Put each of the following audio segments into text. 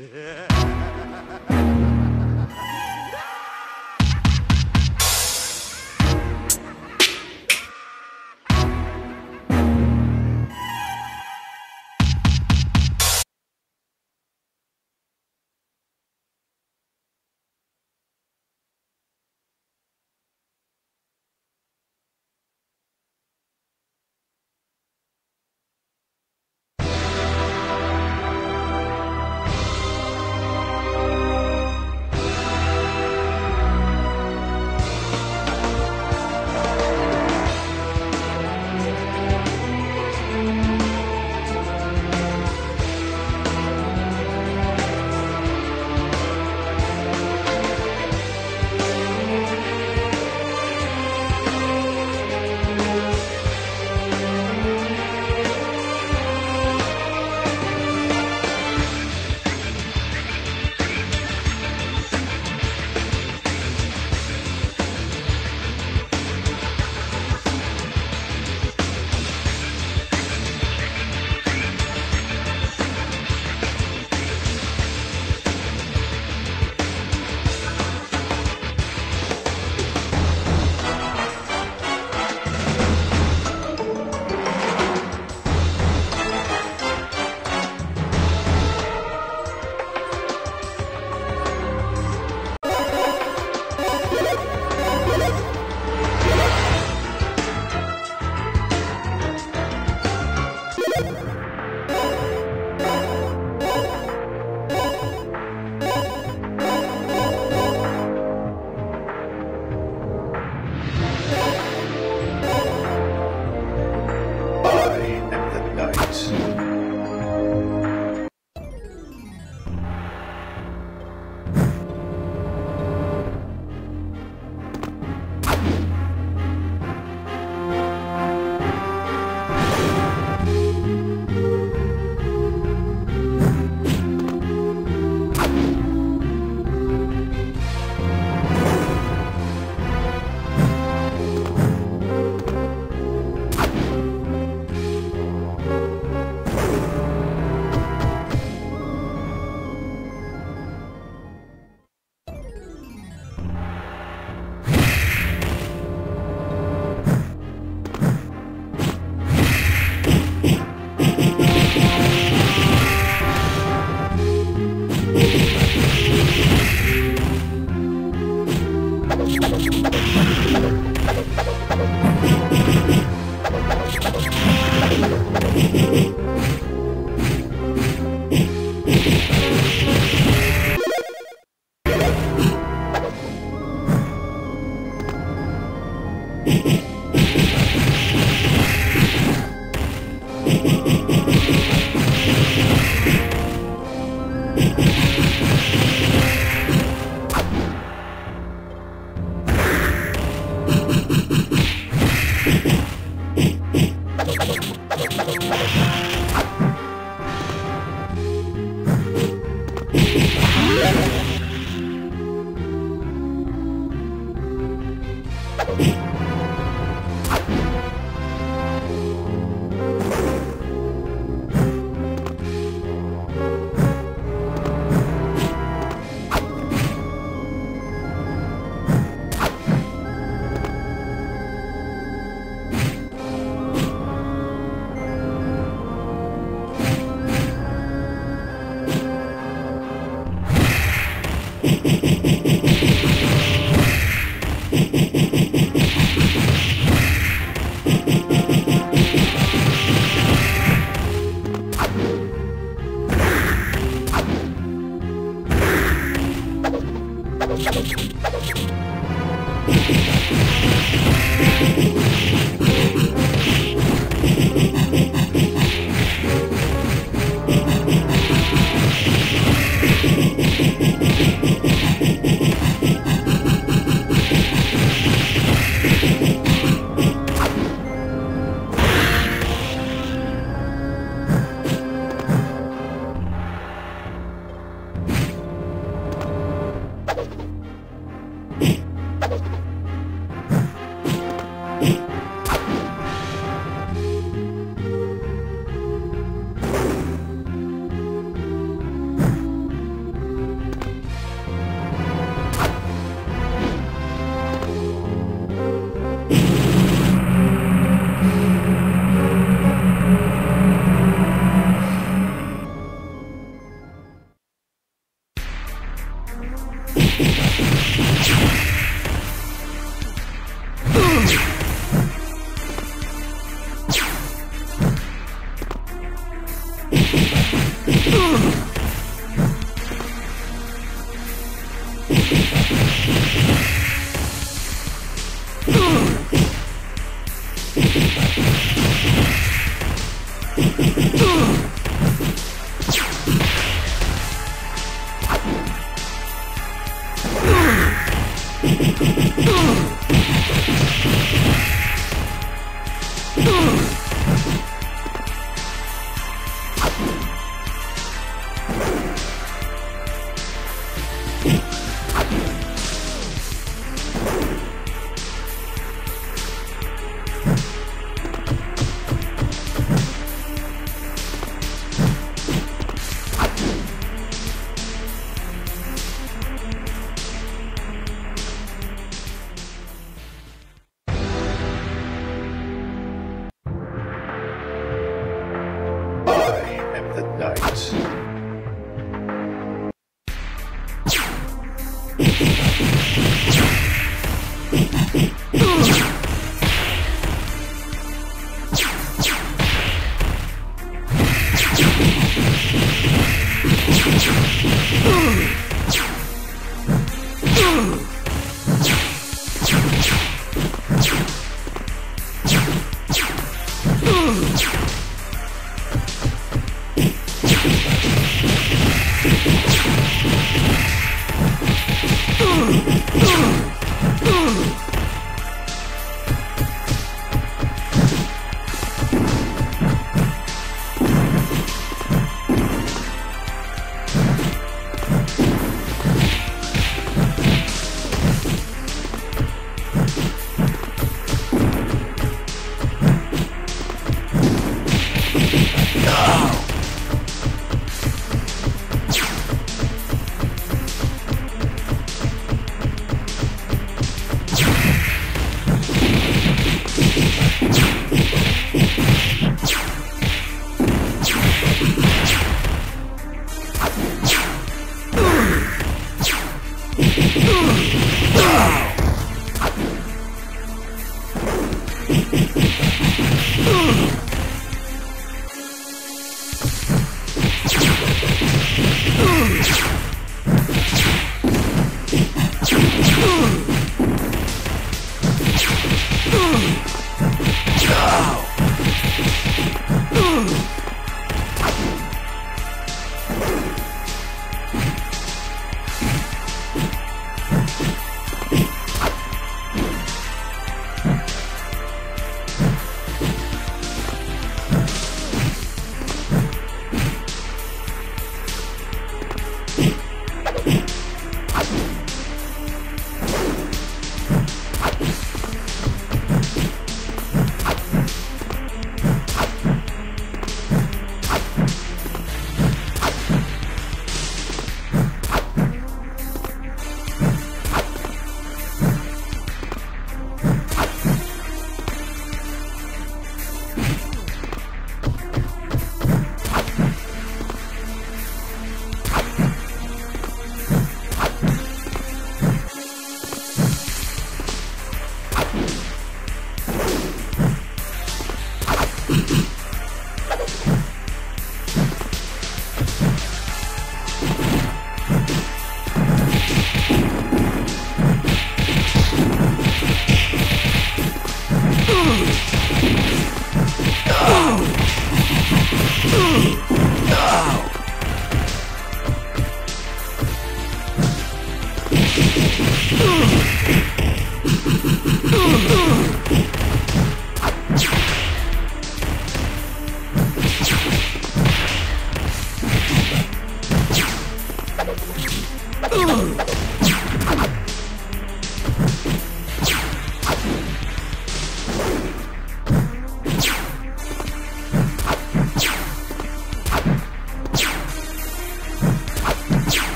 Yeah. you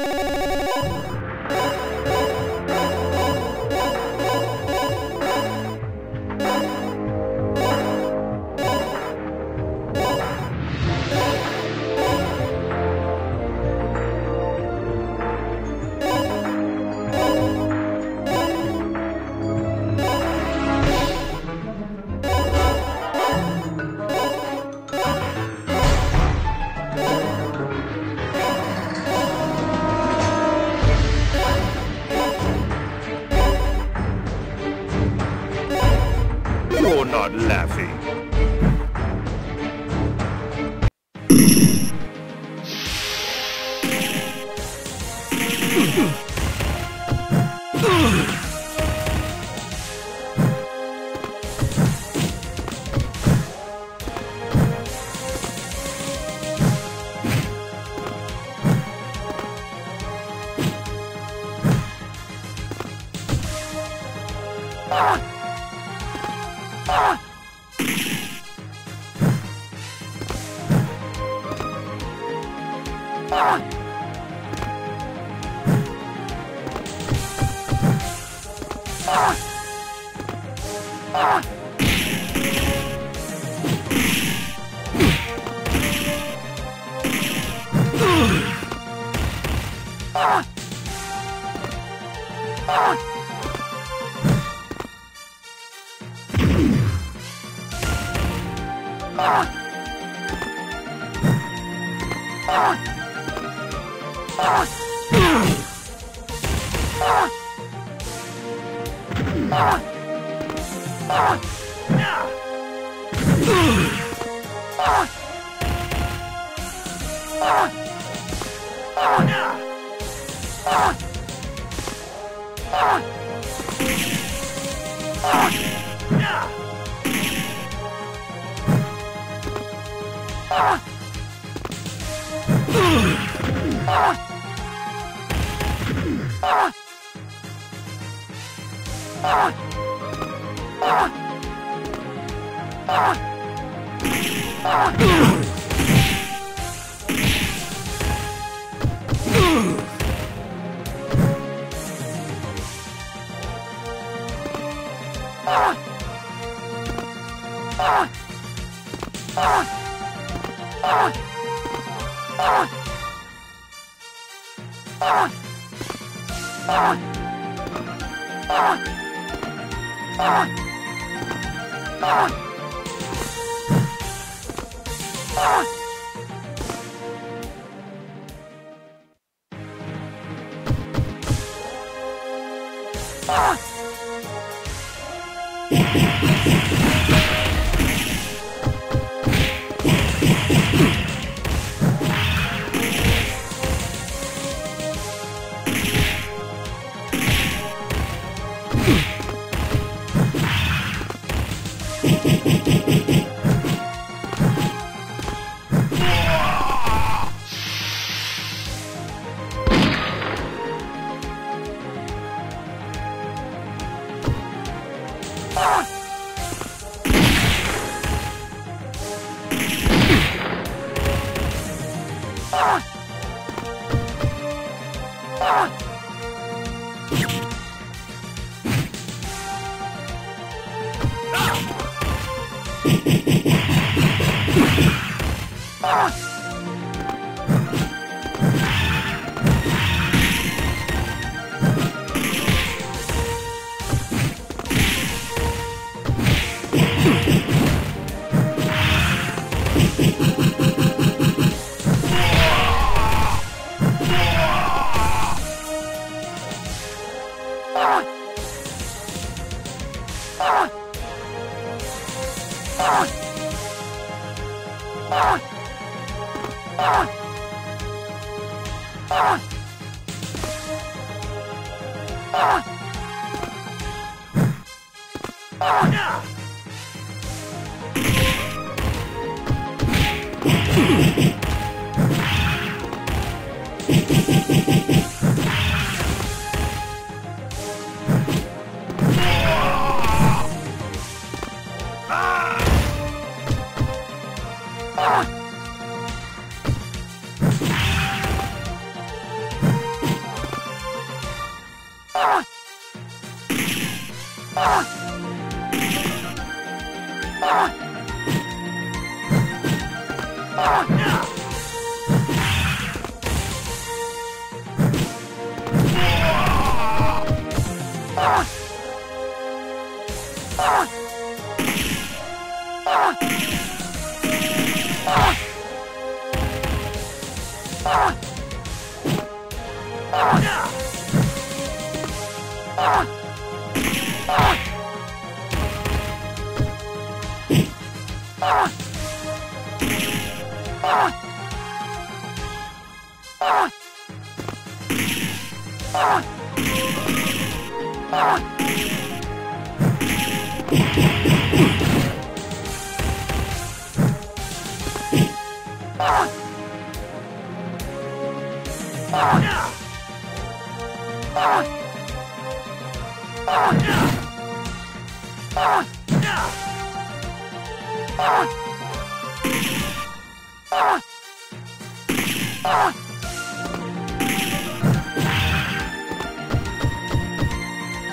you you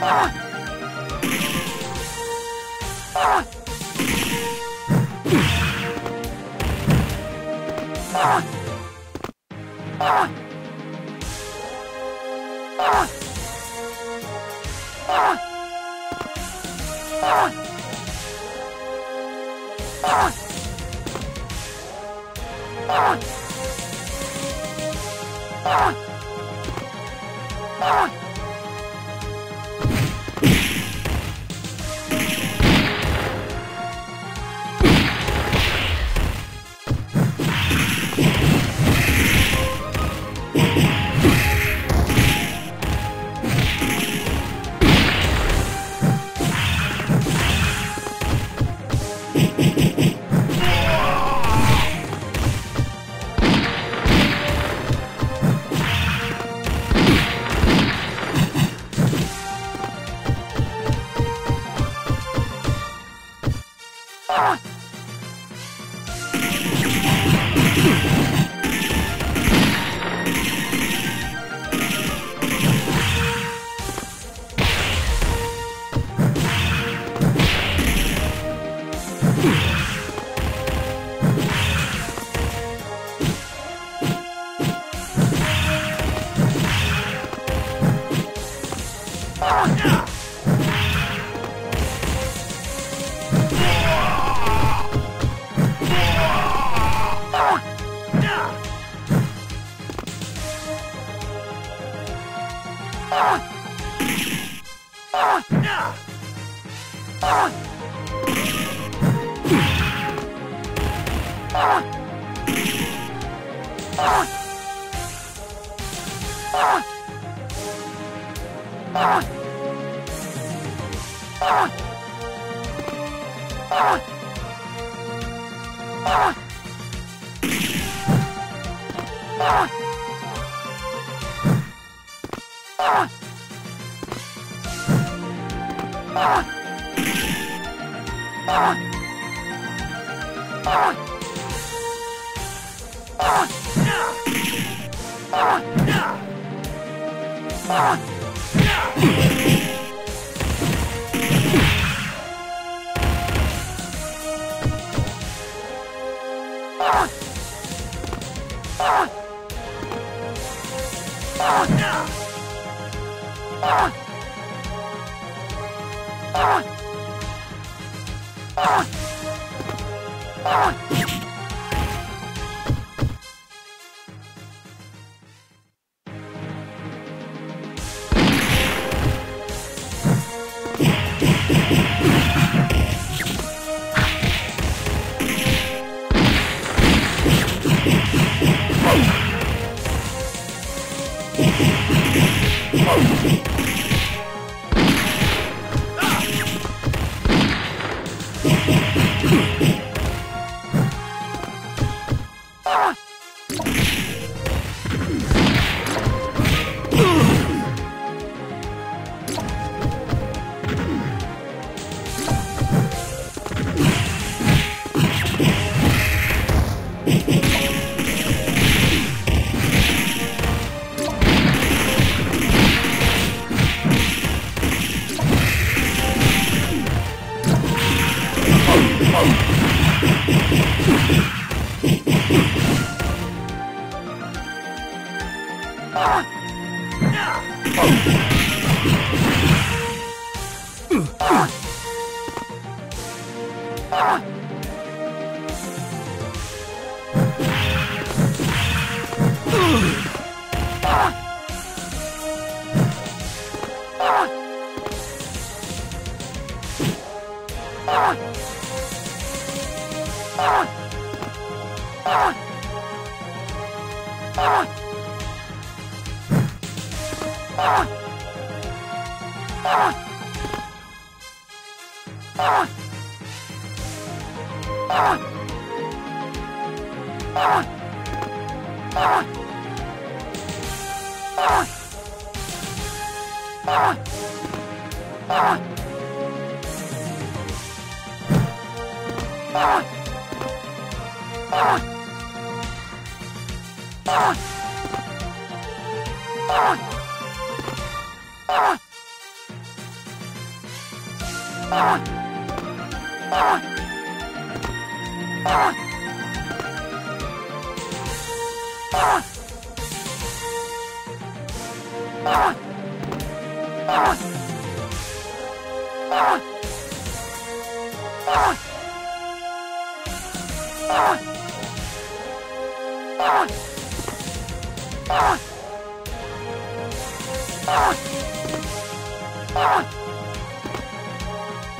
Ah! Ah!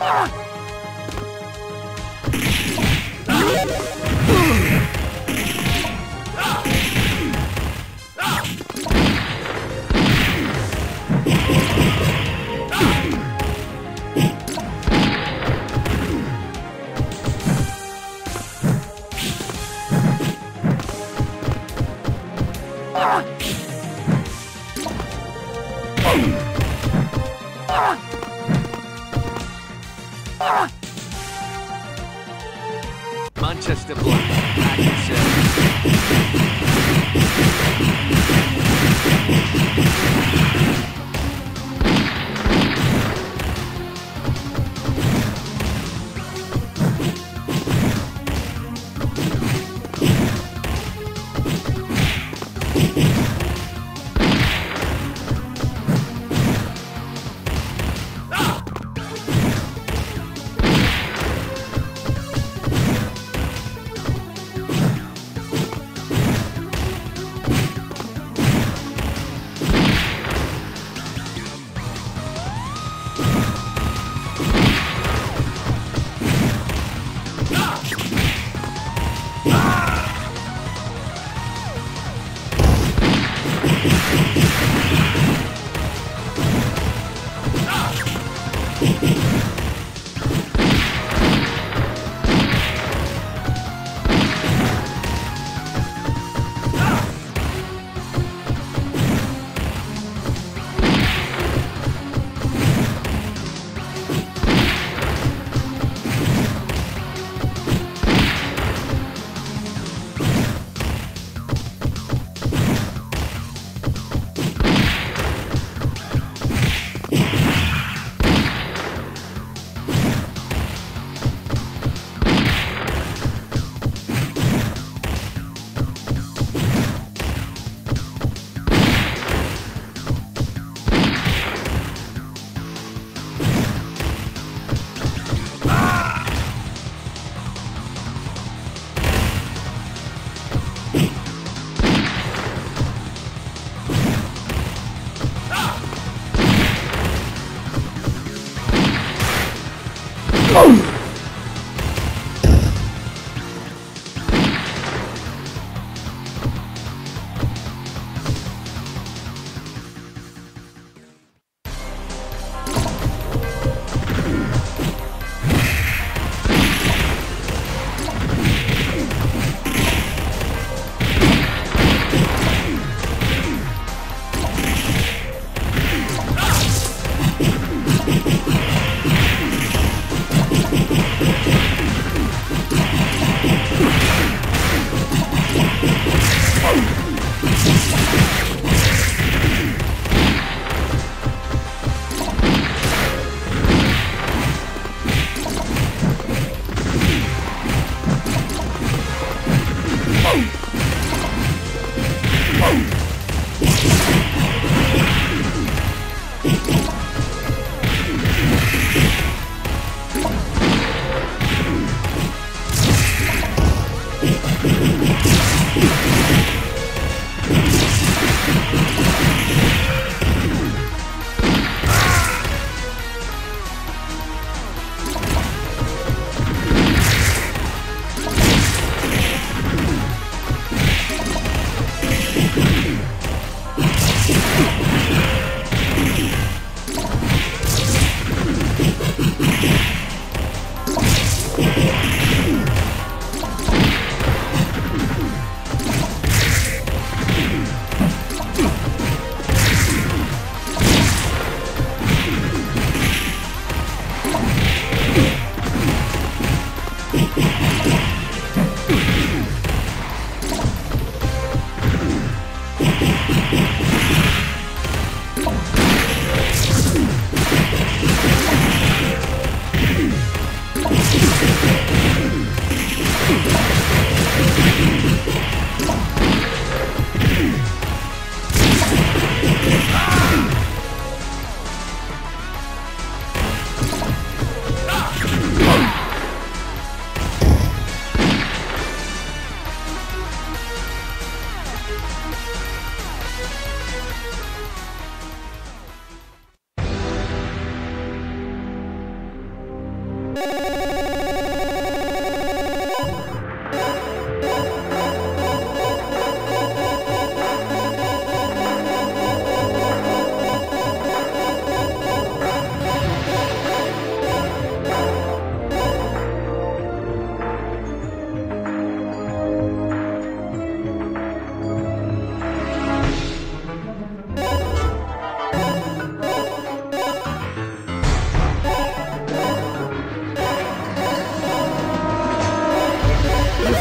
あっ!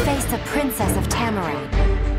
Face the Princess of Tamaran.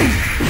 Go!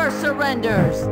Never surrenders!